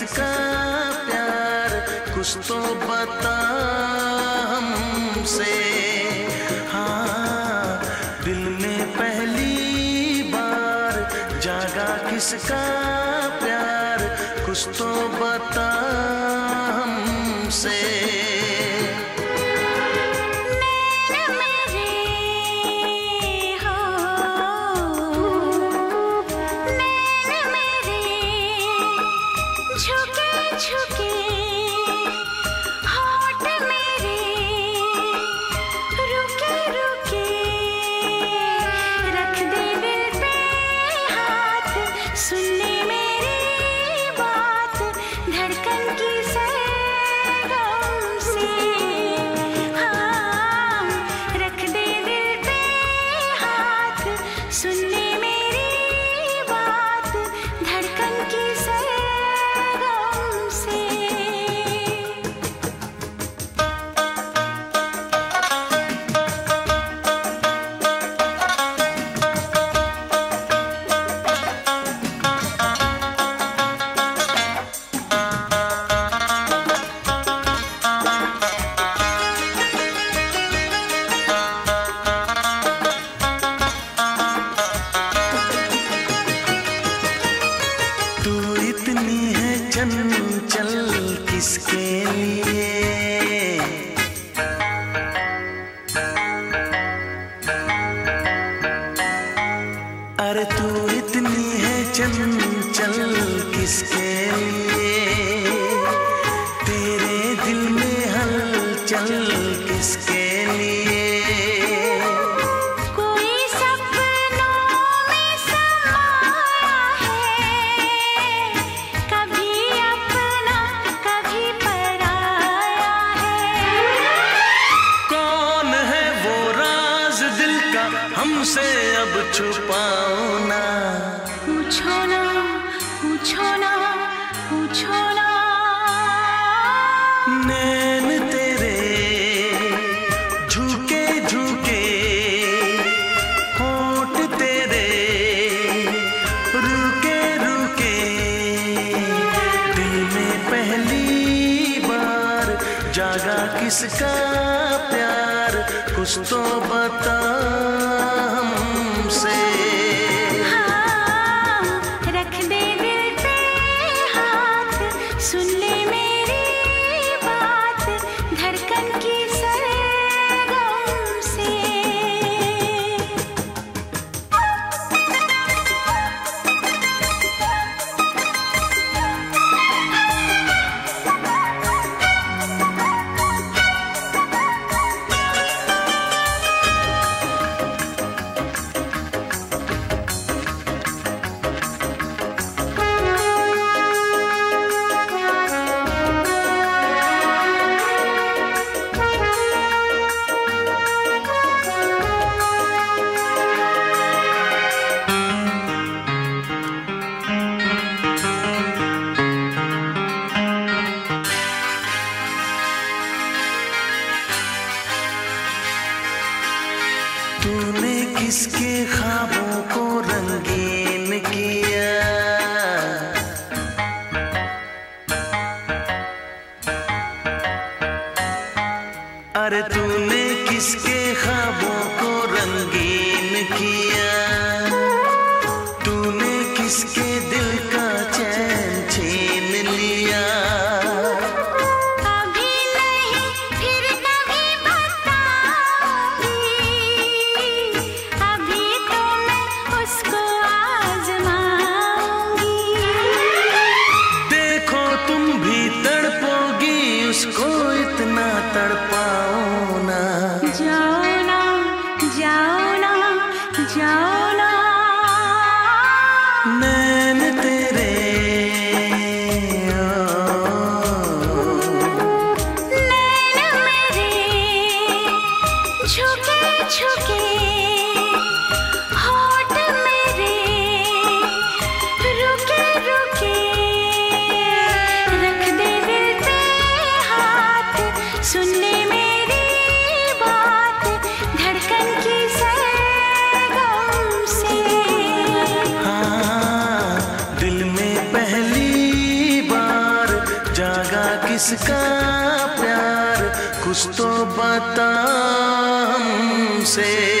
किसका प्यार कुछ तो बता हमसे। हाँ दिल में पहली बार जागा किसका हमसे अब छुपाओ ना। पूछो ना पूछो ना पूछो ना। नैन तेरे झुके झुके होठ तेरे रुके रुके। दिल में पहली बार जागा किसका प्यार? कुछ तो किसका प्यार? कुछ तो बता हमसे।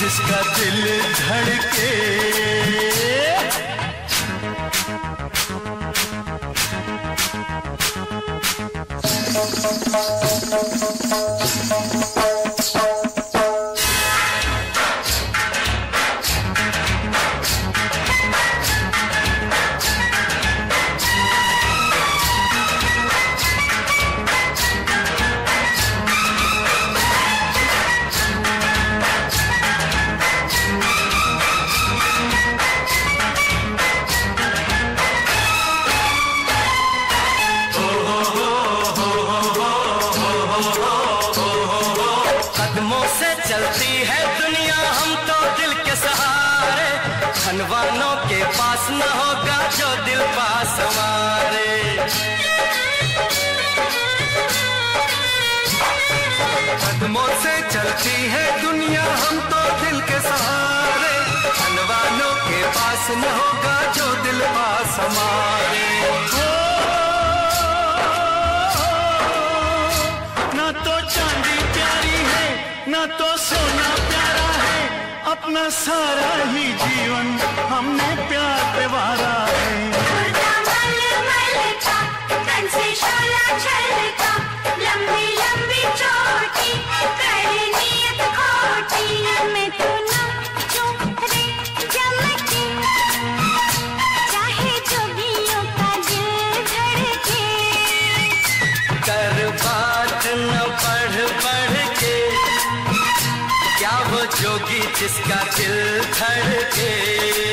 जिसका दिल धड़के न होगा जो दिल बास हमारे हो ना तो चांदी प्यारी है ना तो सोना प्यारा है अपना सारा ही जीवन हमने प्यार पे वारा है लंबी लंबी चोटी खोटी। मैं तो ना जिसका दिल धड़के।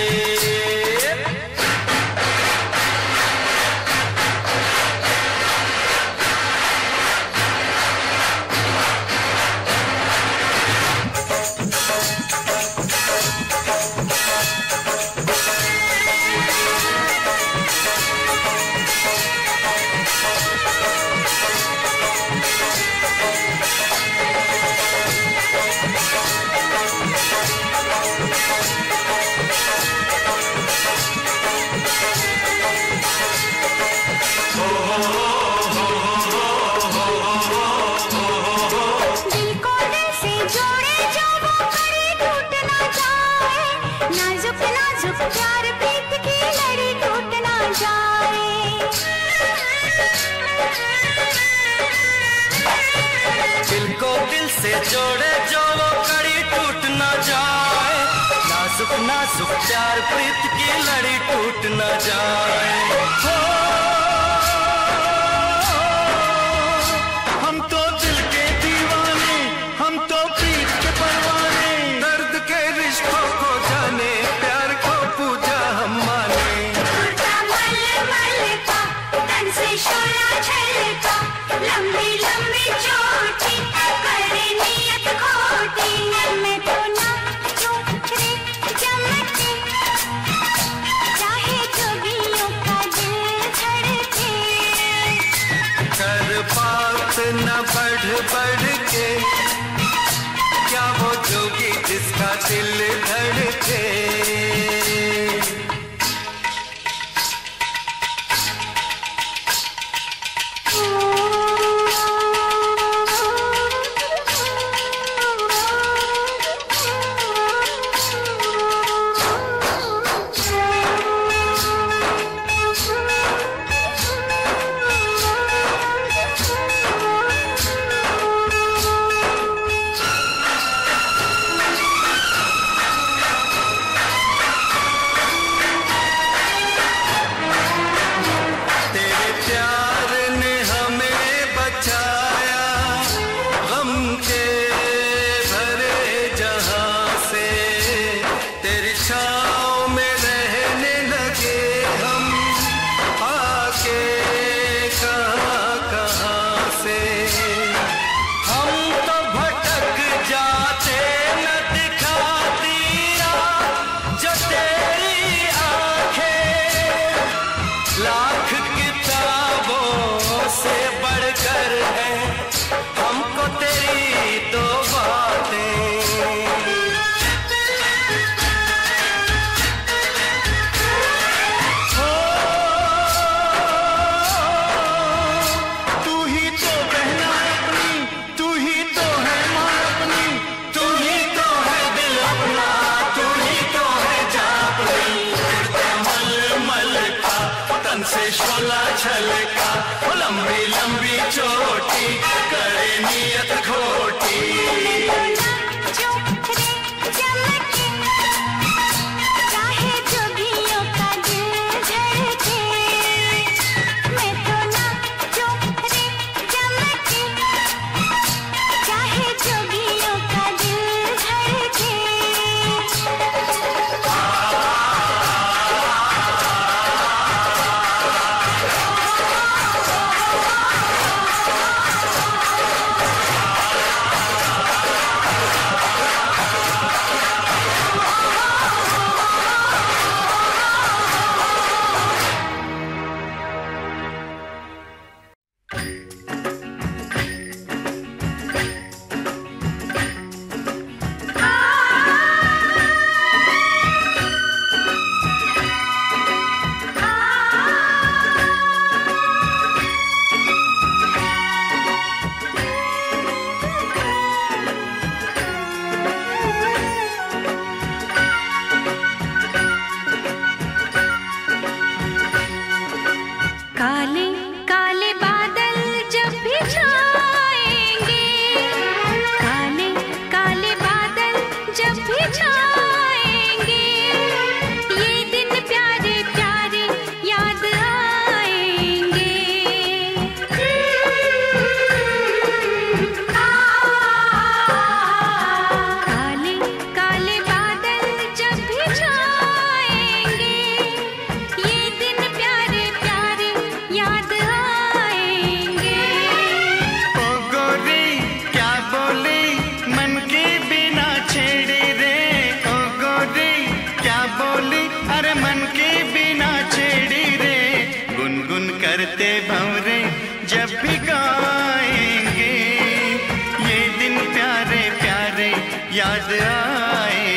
सुख प्रीत की लड़ी टूट न जाए। हो से शोला छलका लंबी लंबी चोटी करे नियत खोटी बिगाएँगे। गाएँगे ये दिन प्यारे प्यारे याद आए।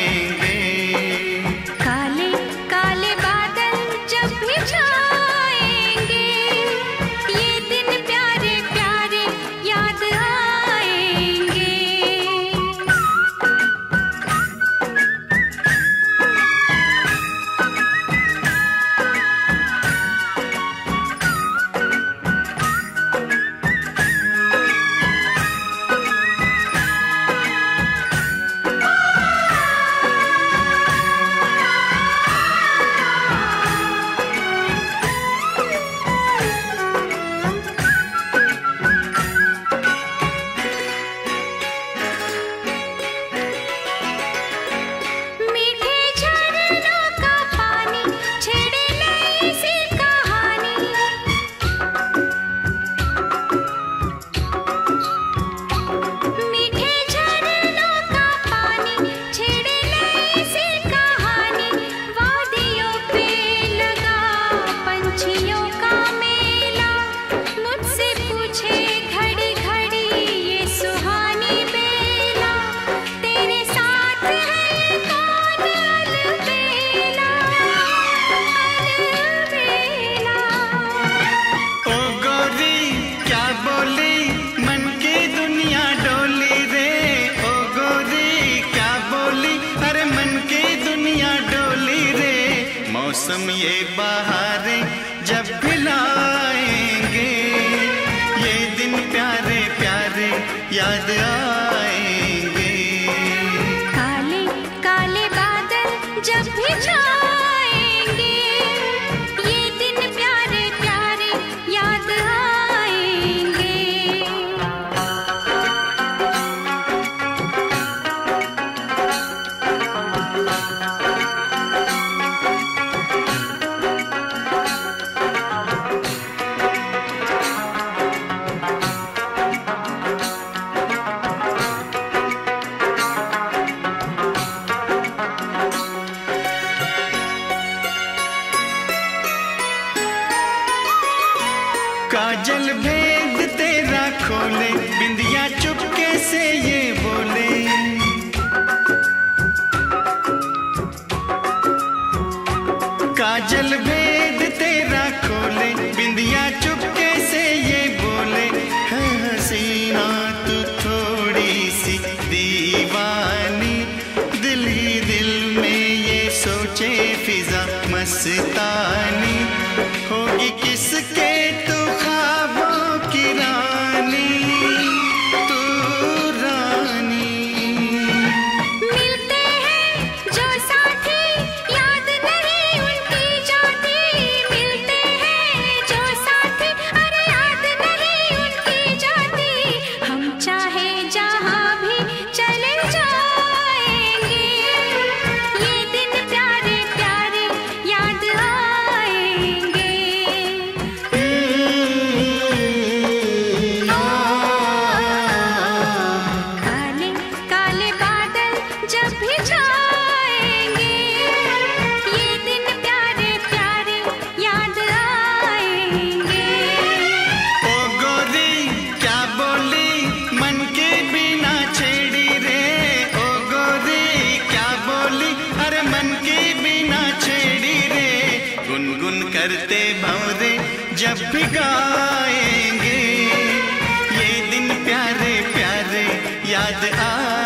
भंवरे भंवरे जब भी गाएँगे ये दिन प्यारे प्यारे याद आ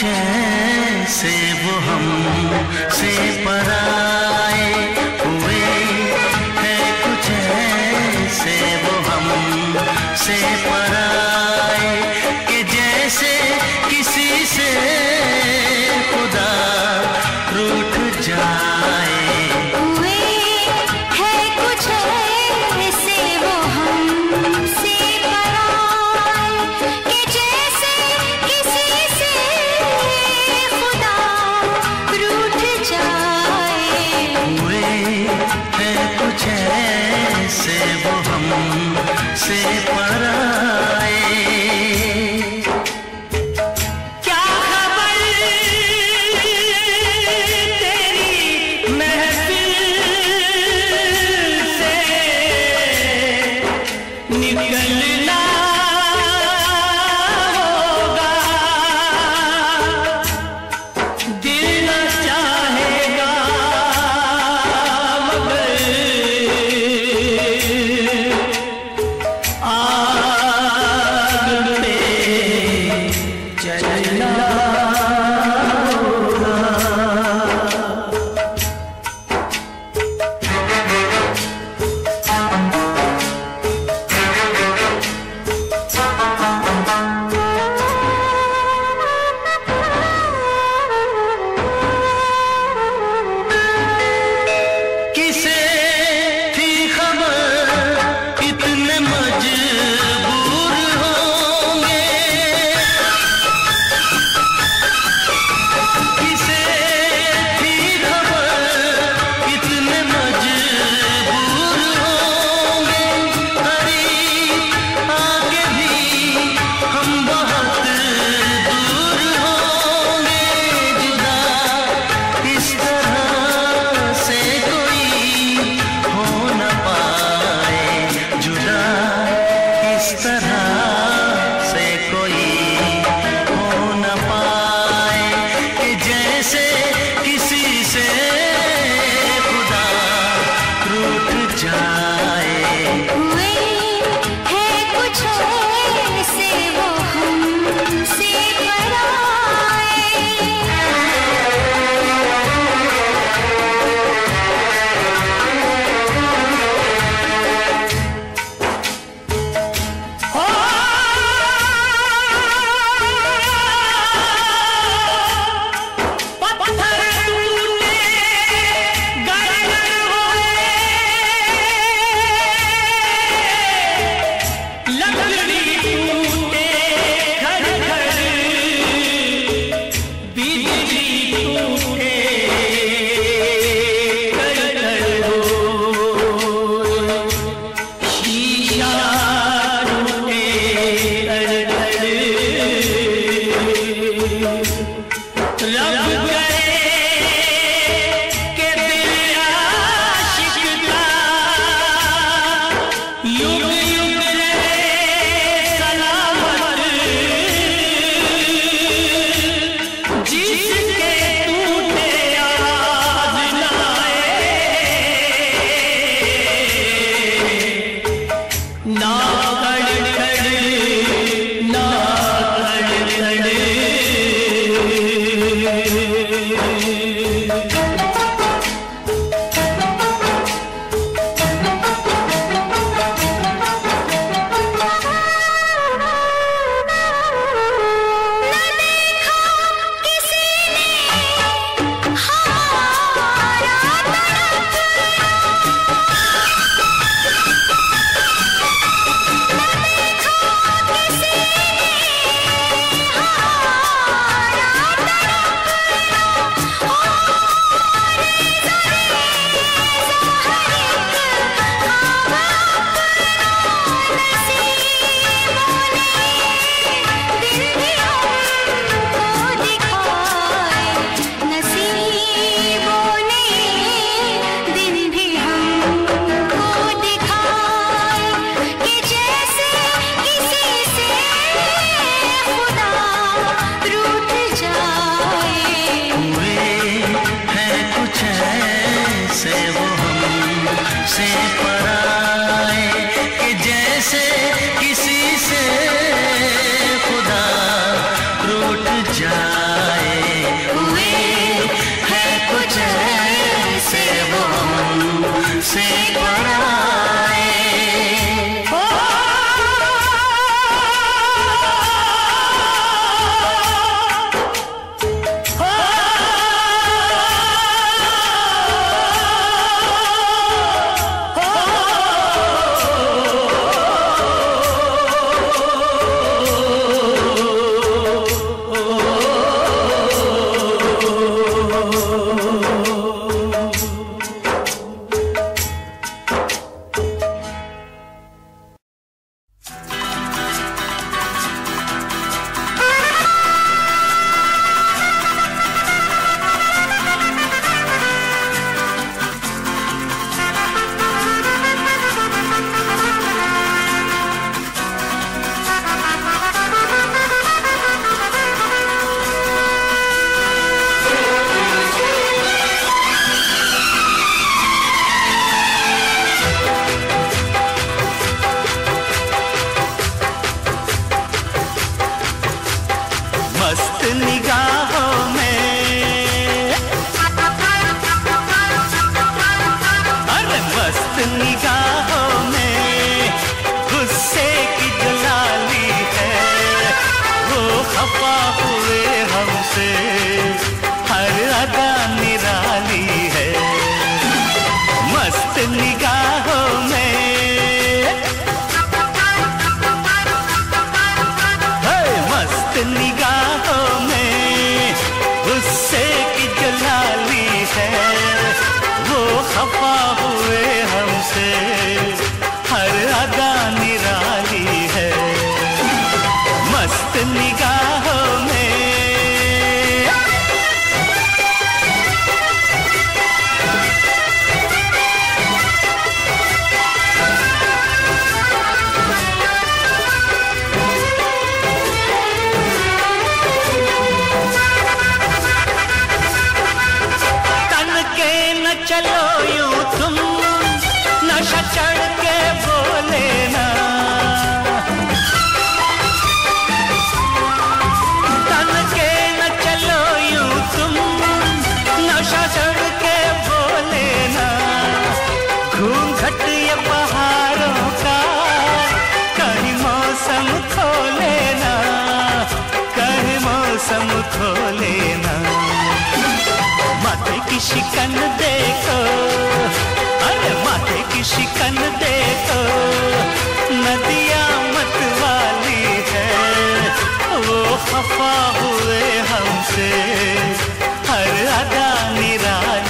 जैसे वो हम से शिकन दे दो नदिया मतवाली है। वो खफा हुए हमसे हर अदा निराली